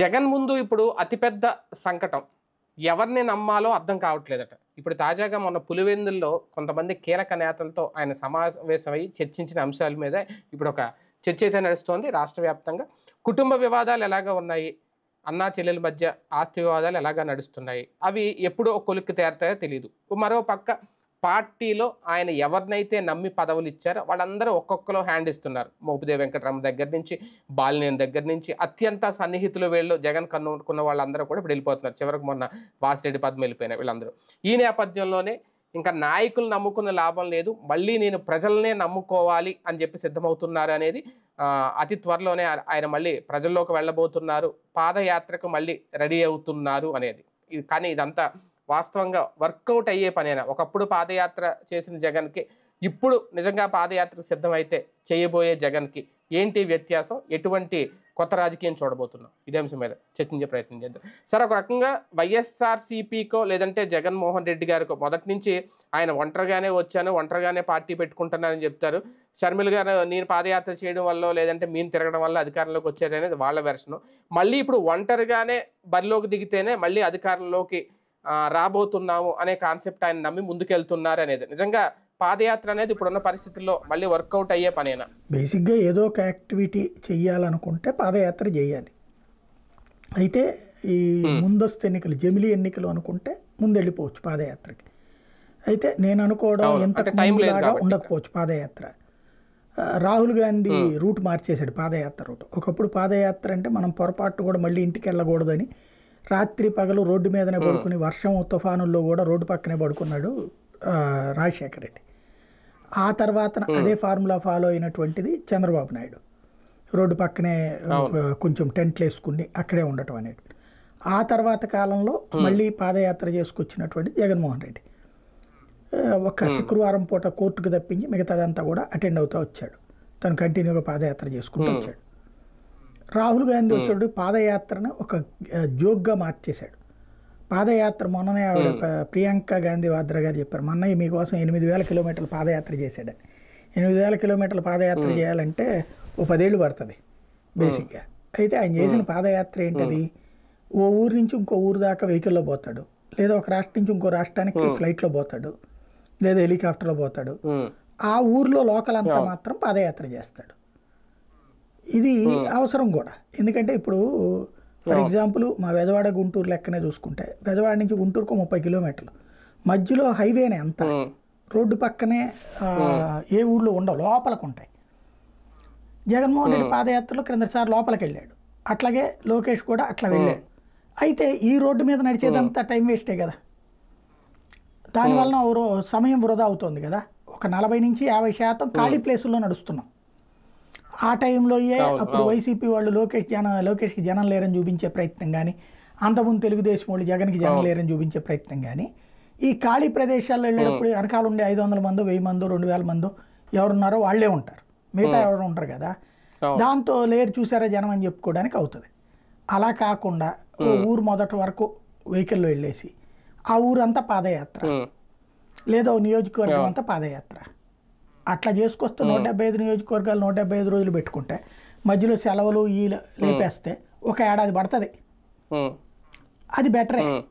జగన్ ముందు ఇప్పుడు అతిపెద్ద సంకటం. ఎవరిని నమ్మాలో అర్థం కావట్లేదట. ఇప్పుడు తాజాగా మొన్న పులివెందుల్లో కొంతమంది కీలక నేతలతో ఆయన సమావేశమై చర్చించిన అంశాల మీద ఇప్పుడు ఒక చర్చ అయితే నడుస్తోంది రాష్ట్ర వ్యాప్తంగా. కుటుంబ వివాదాలు ఎలాగ ఉన్నాయి? అన్నా చెల్లెల మధ్య ఆస్తి వివాదాలు ఎలాగా నడుస్తున్నాయి? అవి ఎప్పుడో కొలిక్కి తేరుతాయో తెలియదు మరో పక్క పార్టీలో ఆయన ఎవరినైతే నమ్మి పదవులు ఇచ్చారో వాళ్ళందరూ ఒక్కొక్కరు హ్యాండ్ ఇస్తున్నారు. మోపిదేవి వెంకటరామ దగ్గర నుంచి బాలినేని దగ్గర నుంచి అత్యంత సన్నిహితులు వీళ్ళు జగన్ కన్నుకున్న వాళ్ళందరూ కూడా ఇప్పుడు వెళ్ళిపోతున్నారు. చివరికి మొన్న వాసిరెడ్డి పద్మ వెళ్ళిపోయినారు వీళ్ళందరూ. ఈ నేపథ్యంలోనే ఇంకా నాయకులు నమ్ముకున్న లాభం లేదు. మళ్ళీ నేను ప్రజలనే నమ్ముకోవాలి అని చెప్పి సిద్ధమవుతున్నారు అనేది అతి త్వరలోనే ఆయన మళ్ళీ ప్రజల్లోకి వెళ్ళబోతున్నారు. పాదయాత్రకు మళ్ళీ రెడీ అవుతున్నారు అనేది. ఇది కానీ ఇదంతా వాస్తవంగా వర్కౌట్ అయ్యే పనేనా? ఒకప్పుడు పాదయాత్ర చేసిన జగన్కి ఇప్పుడు నిజంగా పాదయాత్రకు సిద్ధమైతే చేయబోయే జగన్కి ఏంటి వ్యత్యాసం? ఎటువంటి కొత్త రాజకీయం చూడబోతున్నాం? ఇదే అంశం మీద చర్చించే ప్రయత్నం చేద్దాం. సార్ ఒక రకంగా వైఎస్ఆర్సీపీకో లేదంటే జగన్మోహన్ రెడ్డి గారికో మొదటి నుంచి ఆయన ఒంటరిగానే వచ్చాను ఒంటరిగానే పార్టీ పెట్టుకుంటున్నానని చెప్తారు. షర్మిల గారు నేను పాదయాత్ర చేయడం వల్ల లేదంటే మీను తిరగడం వల్ల అధికారంలోకి వచ్చారనేది వాళ్ళ వెర్షను. మళ్ళీ ఇప్పుడు ఒంటరిగానే బరిలోకి దిగితేనే మళ్ళీ అధికారంలోకి రాబోతున్నాము అనే కాన్సెప్ట్ ఆయన నమ్మి ముందుకెళ్తున్నారు అనేది. నిజంగా పాదయాత్ర అనేది ఇప్పుడున్న పరిస్థితుల్లో మళ్ళీ వర్కౌట్ అయ్యే పనేనా? బేసిక్గా ఏదో ఒక యాక్టివిటీ చెయ్యాలనుకుంటే పాదయాత్ర చేయాలి. అయితే ఈ ముందస్తు ఎన్నికలు జమిలీ ఎన్నికలు అనుకుంటే ముందు వెళ్ళిపోవచ్చు పాదయాత్రకి. అయితే నేను అనుకోవడం ఎంత కాబట్టి. ఉండకపోవచ్చు పాదయాత్ర. రాహుల్ గాంధీ రూట్ మార్చేశాడు పాదయాత్ర రూట్. ఒకప్పుడు పాదయాత్ర అంటే మనం పొరపాటు కూడా మళ్ళీ ఇంటికి వెళ్ళకూడదని రాత్రి పగలు రోడ్డు మీదనే పడుకుని వర్షం తుఫానుల్లో కూడా రోడ్డు పక్కనే పడుకున్నాడు రాజశేఖర రెడ్డి. ఆ తర్వాత అదే ఫార్ములా ఫాలో అయినటువంటిది చంద్రబాబు నాయుడు. రోడ్డు పక్కనే కొంచెం టెంట్లు వేసుకుని అక్కడే ఉండటం అనేది. ఆ తర్వాత కాలంలో మళ్ళీ పాదయాత్ర చేసుకొచ్చినటువంటి జగన్మోహన్ రెడ్డి. ఒక శుక్రవారం పూట కోర్టుకు తప్పించి మిగతాదంతా కూడా అటెండ్ అవుతా వచ్చాడు. తను కంటిన్యూగా పాదయాత్ర చేసుకుంటూ వచ్చాడు. రాహుల్ గాంధీ వచ్చాడు పాదయాత్రను ఒక జోక్గా మార్చేశాడు. పాదయాత్ర మొన్ననే ఆవిడ ప్రియాంక గాంధీ వాద్రా గారు చెప్పారు మొన్న మీకోసం ఎనిమిది వేల కిలోమీటర్ల పాదయాత్ర చేశాడని ఎనిమిది వేల కిలోమీటర్ల పాదయాత్ర చేయాలంటే ఓ పదేళ్ళు పడుతుంది బేసిక్గా. అయితే ఆయన చేసిన పాదయాత్ర ఏంటది? ఓ ఊరు నుంచి ఇంకో ఊరు దాకా వెహికల్లో పోతాడు లేదా ఒక రాష్ట్రం నుంచి ఇంకో రాష్ట్రానికి ఫ్లైట్లో పోతాడు లేదా హెలికాప్టర్లో పోతాడు. ఆ ఊర్లో లోకల్ అంతా మాత్రం పాదయాత్ర చేస్తాడు. ఇది అవసరం కూడా. ఎందుకంటే ఇప్పుడు ఫర్ ఎగ్జాంపుల్ మా బెజవాడ గుంటూరు లెక్కనే చూసుకుంటే బెజవాడ నుంచి గుంటూరుకు ముప్పై కిలోమీటర్లు. మధ్యలో హైవేనే అంతా. రోడ్డు పక్కనే ఏ ఊర్లో ఉండవు లోపలికి ఉంటాయి జగన్మోహన్ రెడ్డి పాదయాత్రలో క్రిందసారి లోపలికి వెళ్ళాడు అట్లాగే లోకేష్ కూడా అట్లా వెళ్ళాడు. అయితే ఈ రోడ్డు మీద నడిచేదంతా టైం వేస్టే కదా. రో- సమయం వృధా అవుతుంది కదా. ఒక నలభై నుంచి యాభై శాతం ఖాళీ ప్లేసుల్లో నడుస్తున్నాం. ఆ టైంలో ఏ అప్పుడు వైసీపీ వాళ్ళు లోకేష్ జన లోకేష్కి జనం లేరని చూపించే ప్రయత్నం కానీ అంతకుముందు తెలుగుదేశం వాళ్ళు జగన్కి జనం లేరని చూపించే ప్రయత్నం కానీ ఈ ఖాళీ ప్రదేశాల్లో వెళ్ళేటప్పుడు వెనకాల ఉండే ఐదు వందల మందో వెయ్యి మందో రెండు వేల మందో ఎవరున్నారో వాళ్ళే ఉంటారు. మిగతా ఎవరు ఉంటారు కదా. దాంతో లేరు చూసారా జనం అని చెప్పుకోవడానికి అవుతుంది. అలా కాకుండా ఊరు మొదటి వరకు వెహికల్లో వెళ్ళేసి ఆ ఊరంతా పాదయాత్ర. లేదా నియోజకవర్గం అంతా పాదయాత్ర. అట్లా చేసుకొస్తే నూట డెబ్బై ఐదు నియోజకవర్గాలు నూట డెబ్బై ఐదు రోజులు పెట్టుకుంటే మధ్యలో సెలవులు ఈ లేపేస్తే ఒక ఏడాది పడుతుంది. అది బెటరే.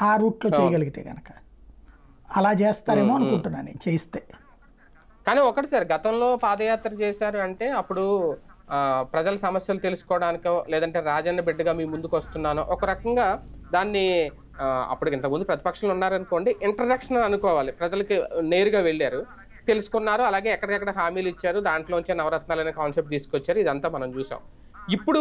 ఆ. రూట్లో చేయగలిగితే కనుక అలా చేస్తారేమో అనుకుంటున్నాను నేను చేయిస్తే. కానీ ఒకటి సార్ గతంలో పాదయాత్ర చేశారు అంటే అప్పుడు ప్రజల సమస్యలు తెలుసుకోవడానికో లేదంటే రాజన్న బిడ్డగా మీ ముందుకు వస్తున్నానో ఒక రకంగా దాన్ని అప్పుడు ఇంతకుముందు ప్రతిపక్షంలో ఉన్నారనుకోండి ఇంట్రడక్షన్ అనుకోవాలి. ప్రజలకి నేరుగా వెళ్ళారు. తెలుసుకున్నారు. అలాగే ఎక్కడికెక్కడ హామీలు ఇచ్చారు. దాంట్లోంచి నవరత్నాలు అనే కాన్సెప్ట్ తీసుకొచ్చారు. ఇదంతా మనం చూసాం. ఇప్పుడు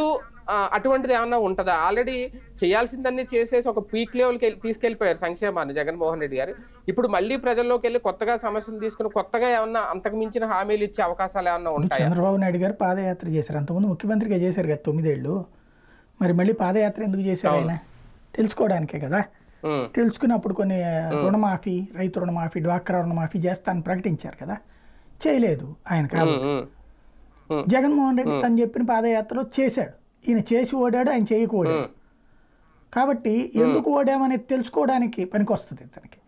అటువంటిది ఏమన్నా ఉంటుందా? ఆల్రెడీ చేయాల్సిందన్నీ చేసేసి ఒక పీక్ లెవెల్కి వెళ్ళి తీసుకెళ్ళిపోయారు సంక్షేమాన్ని జగన్మోహన్ రెడ్డి గారు. ఇప్పుడు మళ్ళీ ప్రజల్లోకి వెళ్ళి కొత్తగా సమస్యలు తీసుకుని కొత్తగా ఏమన్నా అంతకు మించిన హామీలు ఇచ్చే అవకాశాలు ఏమన్నా ఉంటాయా? చంద్రబాబు నాయుడు గారు పాదయాత్ర చేశారు. అంతకుముందు ముఖ్యమంత్రిగా చేశారు కదా తొమ్మిదేళ్ళు. మరి మళ్ళీ పాదయాత్ర ఎందుకు చేశారు ఆయన? తెలుసుకోవడానికే కదా. తెలుసుకున్నప్పుడు కొన్ని రుణమాఫీ రైతు రుణమాఫీ డ్వాక్రా రుణమాఫీ చేస్తానని ప్రకటించారు కదా? చేయలేదు ఆయన కాబట్టి. జగన్మోహన్ రెడ్డి తను చెప్పిన పాదయాత్రలో చేశాడు. ఈయన చేసి ఓడాడు ఆయన చేయకు ఓడాడు. కాబట్టి ఎందుకు ఓడామనేది తెలుసుకోవడానికి పనికొస్తుంది ఇతనికి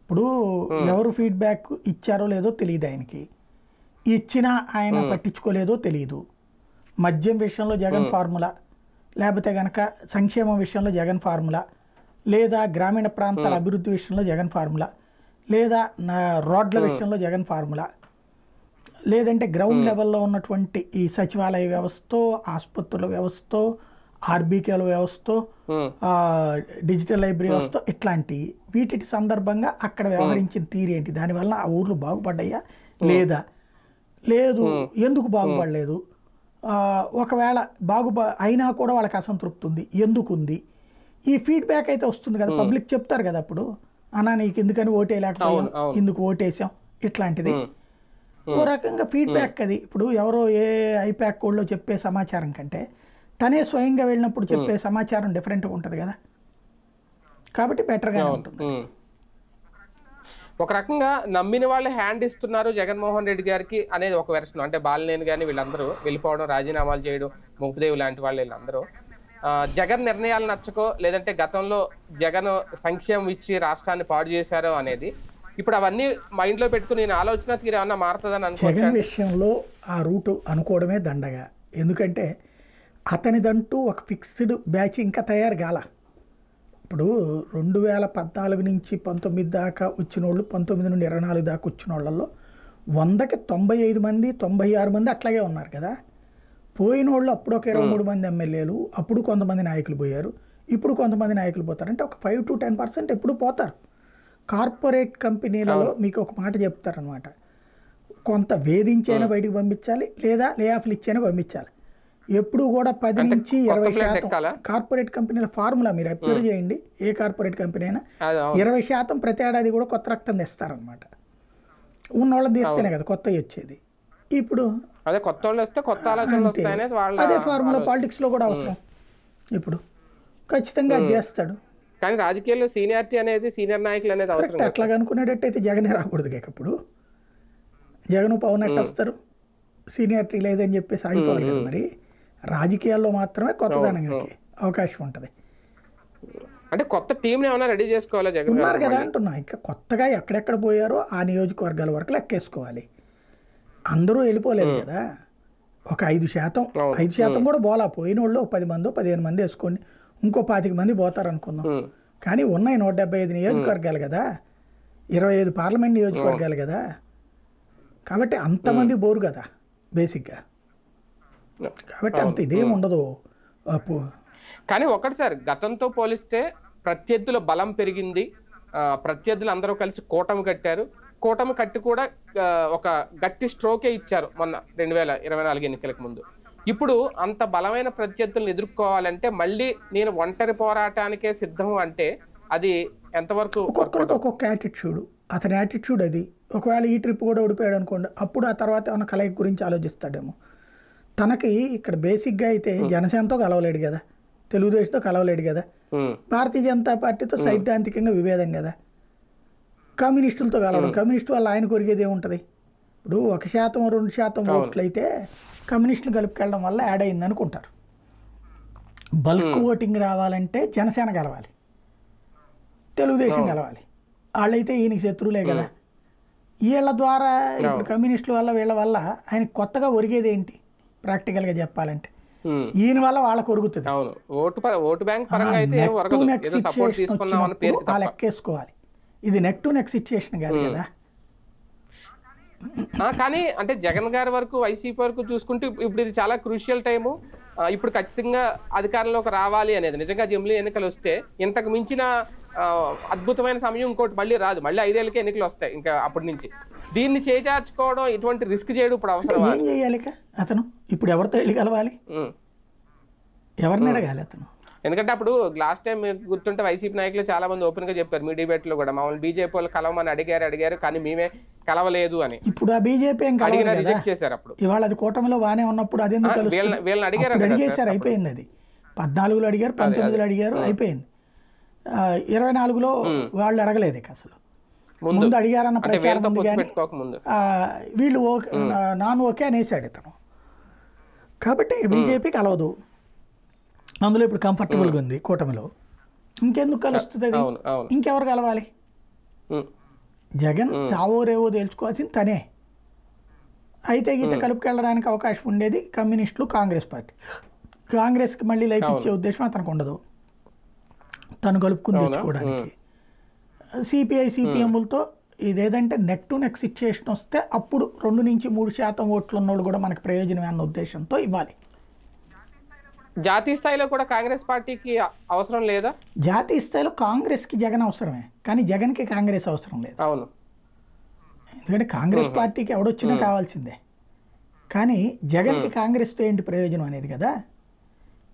ఇప్పుడు ఎవరు ఫీడ్బ్యాక్ ఇచ్చారో లేదో తెలియదు ఆయనకి. ఇచ్చినా ఆయన పట్టించుకోలేదో తెలియదు మద్యం విషయంలో జగన్ ఫార్ములా లేకపోతే కనుక సంక్షేమం విషయంలో జగన్ ఫార్ములా లేదా గ్రామీణ ప్రాంతాల అభివృద్ధి విషయంలో జగన్ ఫార్ములా లేదా నా రోడ్ల విషయంలో జగన్ ఫార్ములా లేదంటే గ్రౌండ్ లెవెల్లో ఉన్నటువంటి ఈ సచివాలయ వ్యవస్థ ఆసుపత్రుల వ్యవస్థ ఆర్బీకేల వ్యవస్థ డిజిటల్ లైబ్రరీ వ్యవస్థ ఇట్లాంటి వీటి సందర్భంగా అక్కడ వ్యవహరించిన తీరు ఏంటి? దానివల్ల ఆ ఊర్లు బాగుపడ్డాయా? లేదా? లేదు. ఎందుకు బాగుపడలేదు? ఒకవేళ బాగుప అయినా కూడా వాళ్ళకి అసంతృప్తి ఉంది. ఎందుకు ఉంది ఈ ఫీడ్బ్యాక్ అయితే వస్తుంది కదా. పబ్లిక్ చెప్తారు కదా అప్పుడు. అన్నా నీకు ఎందుకని ఓటేయలేకపోయాం. ఎందుకు ఓటేసాం? ఇట్లాంటిది. ఉమ్, ఓ రకంగా ఫీడ్బ్యాక్ అది. ఇప్పుడు ఎవరో ఏ ఐప్యాక్ కోడ్లో చెప్పే సమాచారం కంటే తనే స్వయంగా వెళ్ళినప్పుడు చెప్పే సమాచారం డిఫరెంట్గా ఉంటుంది కదా. కాబట్టి బెటర్గానే ఉంటుంది. ఒక రకంగా నమ్మిన వాళ్ళు హ్యాండ్ ఇస్తున్నారు జగన్మోహన్ రెడ్డి గారికి అనేది ఒక వెర్షన్ అంటే బాలినేని కానీ వీళ్ళందరూ వెళ్ళిపోవడం రాజీనామాలు చేయడం ముప్పుదేవి లాంటి వాళ్ళు వీళ్ళందరూ. జగన్ నిర్ణయాలు నచ్చకో లేదంటే గతంలో జగన్ సంక్షేమం ఇచ్చి రాష్ట్రాన్ని పాడు చేశారో అనేది. ఇప్పుడు అవన్నీ మైండ్లో పెట్టుకుని నేను ఆలోచన తీరు ఏమన్నా మారుతుందని జగన్ విషయంలో ఆ రూటు అనుకోవడమే దండగా. ఎందుకంటే అతనిదంటూ ఒక ఫిక్స్డ్ బ్యాచ్ ఇంకా తయారు కాల. ఇప్పుడు రెండు వేల పద్నాలుగు నుంచి పంతొమ్మిది దాకా వచ్చిన వాళ్ళు పంతొమ్మిది నుండి ఇరవై నాలుగు దాకా వచ్చిన వాళ్ళల్లో వందకి తొంభై ఐదు మంది తొంభై ఆరు మంది అట్లాగే ఉన్నారు కదా. పోయిన వాళ్ళు అప్పుడు ఒక ఇరవై మూడు మంది ఎమ్మెల్యేలు అప్పుడు కొంతమంది నాయకులు పోయారు ఇప్పుడు కొంతమంది నాయకులు పోతారు. అంటే ఒక ఫైవ్ టు టెన్ పర్సెంట్ ఎప్పుడు పోతారు. కార్పొరేట్ కంపెనీలలో మీకు ఒక మాట చెప్తారనమాట కొంత వేధించైనా బయటికి పంపించాలి లేదా లే ఆఫ్లు ఇచ్చైనా పంపించాలి. ఎప్పుడు కూడా పది నుంచి ఇరవై శాతం? కార్పొరేట్ కంపెనీల ఫార్ములా మీరు అబ్జర్వ్ చేయండి. ఏ కార్పొరేట్ కంపెనీ అయినా. ఇరవై శాతం ప్రతి ఏడాది కూడా కొత్త రక్తం తెస్తారనమాట ఉన్న వాళ్ళని తీస్తేనే కదా కొత్తవి వచ్చేది. ఇప్పుడు అదే కొత్త వాళ్ళు వస్తే కొత్త ఆలోచనలు అంతే. వస్తాయనేది వాళ్ళ అదే ఫార్ములా పాలిటిక్స్లో కూడా అవసరం. ఇప్పుడు ఖచ్చితంగా అది చేస్తాడు. కానీ రాజకీయాల్లో సీనియారిటీ అనేది సీనియర్ నాయకులు అనేది అవసరం అట్లాగా అనుకునేటట్టయితే జగనే రాకూడదు ఇక ఇప్పుడు జగన్ పవన్ ఎట్ట వస్తారు? సీనియారిటీ లేదని చెప్పేసి ఆగిపోవాలి కదా మరి. రాజకీయాల్లో మాత్రమే కొత్తదనానికి అవకాశం ఉంటుంది. అంటే కొత్త టీంని ఏమైనా రెడీ చేసుకోవాలా జగన్ ఉన్నారు కదా అంటున్నా. ఇంకా కొత్తగా ఎక్కడెక్కడ పోయారో ఆ నియోజకవర్గాల వరకు లెక్కేసుకోవాలి. అందరూ వెళ్ళిపోలేదు కదా. ఒక ఐదు శాతం. ఐదు శాతం కూడా పోలా పోయిన వాళ్ళు ఒక పది మందో పదిహేను మంది వేసుకోండి. ఇంకో పాతిక మంది పోతారు అనుకుందాం కానీ ఉన్నాయి నూట డెబ్బై ఐదు నియోజకవర్గాలు కదా. ఇరవై ఐదు పార్లమెంట్ నియోజకవర్గాలు కదా. కాబట్టి అంతమంది బోరు కదా బేసిక్గా. కాబట్టి అంత ఇదేం ఉండదు. అప్పు కానీ ఒకటి సార్ గతంతో పోలిస్తే ప్రత్యర్థుల బలం పెరిగింది. ప్రత్యర్థులు అందరూ కలిసి కూటమి కట్టారు. కూటమి కట్టి కూడా ఒక గట్టి స్ట్రోకే ఇచ్చారు మొన్న రెండు వేల ఇరవై నాలుగు ఎన్నికలకు ముందు. ఇప్పుడు అంత బలమైన ప్రత్యర్థులను ఎదుర్కోవాలంటే మళ్ళీ నేను ఒంటరి పోరాటానికే సిద్ధం అంటే అది ఎంతవరకు ఒక్కొక్కరికి ఒక్కొక్క యాటిట్యూడ్ అతని యాటిట్యూడ్ అది. ఒకవేళ ఈ ట్రిప్ కూడా ఓడిపోయాడు అనుకోండి అప్పుడు ఆ తర్వాత ఏమైనా కలయిక గురించి ఆలోచిస్తాడేమో. తనకి ఇక్కడ బేసిక్గా అయితే జనసేనతో కలవలేడు కదా. తెలుగుదేశంతో కలవలేడు కదా. భారతీయ జనతా పార్టీతో సైద్ధాంతికంగా విభేదం కదా. కమ్యూనిస్టులతో కలవడం కమ్యూనిస్టు వల్ల ఆయన కొరిగేది ఏముంటుంది? ఇప్పుడు ఒక శాతం రెండు శాతం ఓట్లు అయితే కమ్యూనిస్టులు కలుపుకెళ్ళడం వల్ల యాడ్ అయింది అనుకుంటారు బల్క్ ఓటింగ్ రావాలంటే జనసేన కలవాలి తెలుగుదేశం కలవాలి వాళ్ళైతే ఈయనకి శత్రువులే కదా. వీళ్ళ ద్వారా ఇప్పుడు కమ్యూనిస్టుల వల్ల వీళ్ళ వల్ల ఆయన కొత్తగా ఒరిగేది ఏంటి? ప్రాక్టికల్గా చెప్పాలంటే. ఈయన వల్ల వాళ్ళకు ఒరుగుతుంది టు వచ్చినప్పుడు ఆ లెక్కేసుకోవాలి. ఇది నెక్ టు నెక్ సిచ్యుయేషన్ కాదు. కదా కానీ అంటే జగన్ గారి వరకు వైసీపీ వరకు చూసుకుంటే ఇప్- ఇప్పుడు ఇది చాలా క్రూషియల్ టైము ఇప్పుడు ఖచ్చితంగా అధికారంలోకి రావాలి అనేది నిజంగా జమిలీ ఎన్నికలు వస్తే ఇంతకు మించిన అద్భుతమైన సమయం ఇంకోటి మళ్ళీ రాదు. మళ్ళీ ఐదేళ్ళకి ఎన్నికలు వస్తాయి ఇంకా అప్పటి నుంచి. దీన్ని చేజార్చుకోవడం ఇటువంటి రిస్క్ చేయడం ఇప్పుడు అవసరమా? ఏం చేయాలి ఇక అతను? ఇప్పుడు ఎవరితో వెళ్ళి కలవాలి. ఎవరిని అడగాలి అతను? ఎందుకంటే అప్పుడు లాస్ట్ టైం మీకు గుర్తుంటే వైసీపీ నాయకులు చాలా మంది ఓపెన్గా చెప్పారు మీ డిబేట్లో కూడా. మమ్మల్ని బీజేపీ వాళ్ళు కలవమని అడిగారు అడిగారు కానీ మేమే కలవలేదు అని. ఇప్పుడు ఆ బీజేపీ అడిగినా రిజెక్ట్ చేశారు అప్పుడు. ఇవాళ అది కూటమిలో బాగానే ఉన్నప్పుడు అది వీళ్ళని అడిగారు అడిగేశారు అయిపోయింది అది. పద్నాలుగులో అడిగారు పంతొమ్మిదిలో అడిగారు అయిపోయింది. ఇరవై నాలుగులో వాళ్ళు అడగలేదు ఇక అసలు. ముందు. అడిగారన్న ప్రచారం ఉంది కానీ వీళ్ళు ఓకే నాన్ ఓకే అనేసాడు ఇతను. కాబట్టి బీజేపీ కలవదు. అందులో ఇప్పుడు కంఫర్టబుల్గా ఉంది కూటమిలో. ఇంకెందుకు కలుస్తుంది అది? ఇంకెవరు కలవాలి? జగన్ చావో రేవో తేల్చుకోవాల్సింది తనే. అయితే గీత కలుపుకెళ్ళడానికి అవకాశం ఉండేది కమ్యూనిస్టులు కాంగ్రెస్ పార్టీ. కాంగ్రెస్కి మళ్ళీ లైఫ్. ఇచ్చే ఉద్దేశం అతనికి ఉండదు. తను కలుపుకుని? తెచ్చుకోవడానికి. సిపిఐ సిపిఎంలతో ఇదేదంటే నెక్ టు నెక్ సిచ్యుయేషన్ వస్తే అప్పుడు రెండు నుంచి మూడు శాతం ఓట్లు ఉన్నోళ్ళు కూడా మనకు ప్రయోజనమే అన్న ఉద్దేశంతో ఇవ్వాలి. జాతీయ స్థాయిలో కూడా కాంగ్రెస్ పార్టీకి అవసరం లేదా? జాతీయ స్థాయిలో కాంగ్రెస్కి జగన్ అవసరమే కానీ జగన్కి కాంగ్రెస్ అవసరం లేదు. అవును. ఎందుకంటే కాంగ్రెస్ పార్టీకి ఎవడొచ్చినా కావాల్సిందే. కానీ జగన్కి కాంగ్రెస్తో ఏంటి ప్రయోజనం అనేది కదా?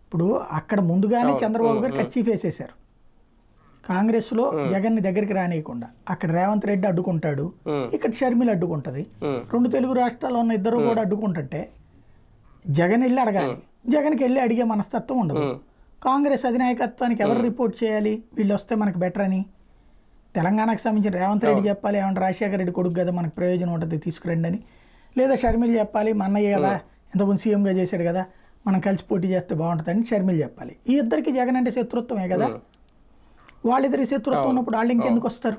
ఇప్పుడు అక్కడ ముందుగానే. చంద్రబాబు గారు కర్చీఫ్ వేసేశారు. కాంగ్రెస్లో జగన్ని దగ్గరికి రానియకుండా అక్కడ రేవంత్ రెడ్డి అడ్డుకుంటాడు ఇక్కడ షర్మిల అడ్డుకుంటది. రెండు తెలుగు రాష్ట్రాల్లో ఉన్న ఇద్దరు కూడా అడ్డుకుంటుంటే జగన్ వెళ్ళి అడగాలి. జగన్కి వెళ్ళి అడిగే మనస్తత్వం ఉండదు. కాంగ్రెస్ అధినాయకత్వానికి ఎవరు రిపోర్ట్ చేయాలి? వీళ్ళు వస్తే మనకు బెటర్ అని. తెలంగాణకు సంబంధించిన రేవంత్ రెడ్డి చెప్పాలి ఏమంటే రాజశేఖర రెడ్డి కొడుకు కదా మనకు ప్రయోజనం ఉంటుంది తీసుకురండి అని. లేదా షర్మిల చెప్పాలి మా అన్నయ్య కదా ఇంతకుముందు సీఎంగా చేశాడు కదా మనం కలిసి పోటీ చేస్తే బాగుంటుందని షర్మిల చెప్పాలి. ఈ ఇద్దరికి జగన్ అంటే శత్రుత్వమే కదా. వాళ్ళిద్దరి శత్రుత్వం ఉన్నప్పుడు వాళ్ళు ఇంకెందుకు వస్తారు?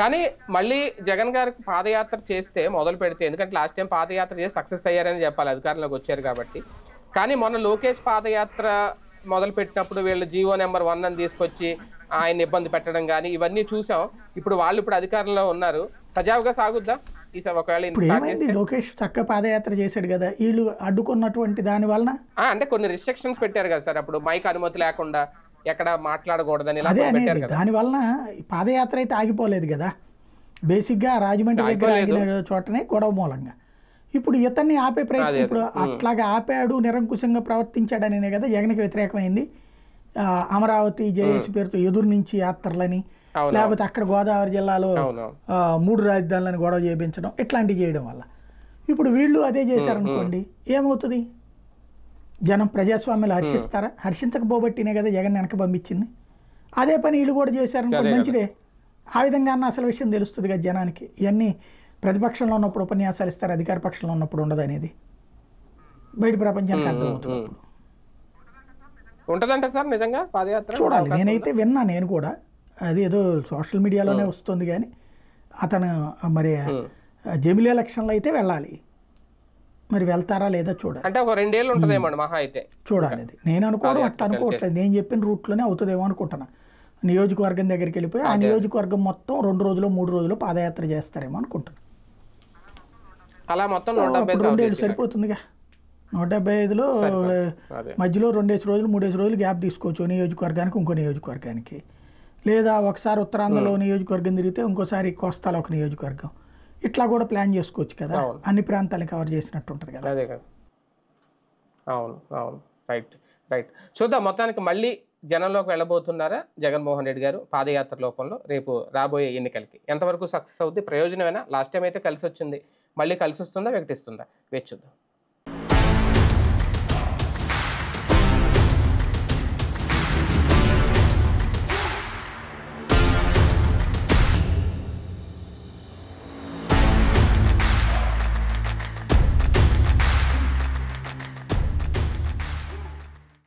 కానీ మళ్ళీ జగన్ గారికి పాదయాత్ర చేస్తే మొదలు పెడితే ఎందుకంటే లాస్ట్ టైం పాదయాత్ర చేసి సక్సెస్ అయ్యారని చెప్పాలి అధికారంలోకి వచ్చారు కాబట్టి. కానీ మొన్న లోకేష్ పాదయాత్ర మొదలు పెట్టినప్పుడు వీళ్ళు జియో నెంబర్ వన్ అని తీసుకొచ్చి ఆయన ఇబ్బంది పెట్టడం కానీ ఇవన్నీ చూసాం. ఇప్పుడు వాళ్ళు ఇప్పుడు అధికారంలో ఉన్నారు. సజావుగా సాగుద్దా? ఇప్పుడు ఏమైంది? లోకేష్ చక్క పాదయాత్ర చేశాడు కదా. వీళ్ళు అడ్డుకున్నటువంటి దాని వలన? అంటే కొన్ని రిస్ట్రిక్షన్స్ పెట్టారు కదా సార్. అప్పుడు మైక్ అనుమతి లేకుండా ఎక్కడ మాట్లాడకూడదని అదే అనేది దాని వలన పాదయాత్ర అయితే ఆగిపోలేదు కదా. బేసిక్గా రాజమండ్రి దగ్గర ఆగిన చోటనే గొడవ మూలంగా. ఇప్పుడు ఇతన్ని ఆపే ప్రయత్నం ఇప్పుడు అట్లాగా ఆపాడు నిరంకుశంగా ప్రవర్తించాడనే కదా జగన్కి వ్యతిరేకమైంది. అమరావతి జేఏసీ పేరుతో ఎదురు నుంచి యాత్రలని లేకపోతే అక్కడ గోదావరి జిల్లాలో మూడు రాజధానులను గొడవ చేయించడం ఇట్లాంటివి చేయడం వల్ల. ఇప్పుడు వీళ్ళు అదే చేశారనుకోండి ఏమవుతుంది? జనం ప్రజాస్వామ్యాలు హర్షిస్తారా? హర్షించకపోబట్టినే కదా జగన్ వెనక పంపించింది. అదే పని వీళ్ళు కూడా చేశారనుకోండి మంచిదే. ఆ విధంగా అన్న అసలు విషయం తెలుస్తుంది కదా జనానికి. ఇవన్నీ ప్రతిపక్షంలో ఉన్నప్పుడు ఉపన్యాసాలు ఇస్తారు అధికార పక్షంలో ఉన్నప్పుడు ఉండదు అనేది. బయట ప్రపంచానికి అర్థమవుతుంది అప్పుడు. ఉంటదంట సార్ నిజంగా పాదయాత్ర? చూడాలి. నేనైతే విన్నా నేను కూడా. అది ఏదో సోషల్ మీడియాలోనే వస్తుంది కానీ అతను మరి జమిలీ ఎలక్షన్లో అయితే వెళ్ళాలి. మరి వెళ్తారా లేదా చూడాలి. అంటే ఒక రెండేళ్ళు ఉంటదేమో మహా అయితే. చూడాలి అది. నేను అనుకోవడం అట్లా అనుకోవట్లేదు. నేను చెప్పిన రూట్లోనే అవుతుందేమో అనుకుంటున్నా. నియోజకవర్గం దగ్గరికి వెళ్ళిపోయి ఆ నియోజకవర్గం మొత్తం రెండు రోజులు మూడు రోజులు పాదయాత్ర చేస్తారేమో అనుకుంటున్నా. అలా మొత్తం రెండేళ్ళు సరిపోతుందిగా. నూట డెబ్బై ఐదులో మధ్యలో రెండేసి రోజులు మూడేసి రోజులు గ్యాప్ తీసుకోవచ్చు. నియోజకవర్గానికి ఇంకో నియోజకవర్గానికి. లేదా ఒకసారి ఉత్తరాంధ్రలో నియోజకవర్గం తిరిగితే ఇంకోసారి కోస్తాలో ఒక నియోజకవర్గం. ఇట్లా కూడా ప్లాన్ చేసుకోవచ్చు కదా. అవును. అన్ని ప్రాంతాలను కవర్ చేసినట్టు ఉంటుంది కదా. అదే కదా. అవును అవును. రైట్ రైట్ చూద్దాం మొత్తానికి మళ్ళీ జనంలోకి వెళ్ళబోతున్నారా జగన్మోహన్ రెడ్డి గారు పాదయాత్ర లోపంలో రేపు రాబోయే ఎన్నికలకి. ఎంతవరకు సక్సెస్ అవుద్ది ప్రయోజనమేనా? లాస్ట్ టైం అయితే కలిసి వచ్చింది మళ్ళీ కలిసి వస్తుందా వికటిస్తుందా? వేచి చూద్దాం.